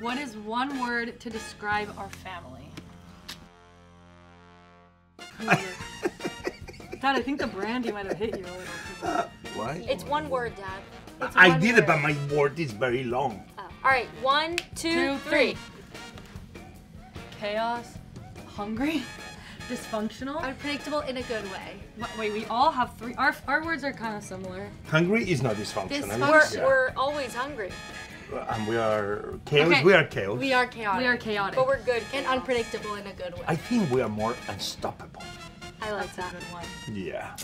What is one word to describe our family? Dad, I think the brandy might have hit you a little too. Uh, Why? It's one word, Dad. It's I one did word. it, but my word is very long. Oh. All right, one, two, Two, three. three. Chaos, hungry, dysfunctional. Unpredictable in a good way. Wha- Wait, we all have three. Our, our words are kind of similar. Hungry is not dysfunctional. Dysfunction- We're, Yeah. we're always hungry, and we are chaos. Okay. We are chaos. We are chaotic. We are chaotic. but we're good. and unpredictable in a good way. I think we are more unstoppable. I like That's a that. good one. Yeah.